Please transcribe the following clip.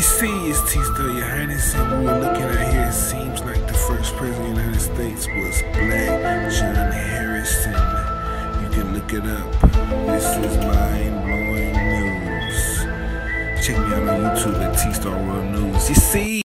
You see, T-Star, your highness, and we're looking at here, it seems like the first president of the United States was black John Hanson. You can look it up. This is mind-blowing news. Check me out on YouTube at T-Star World News. You see?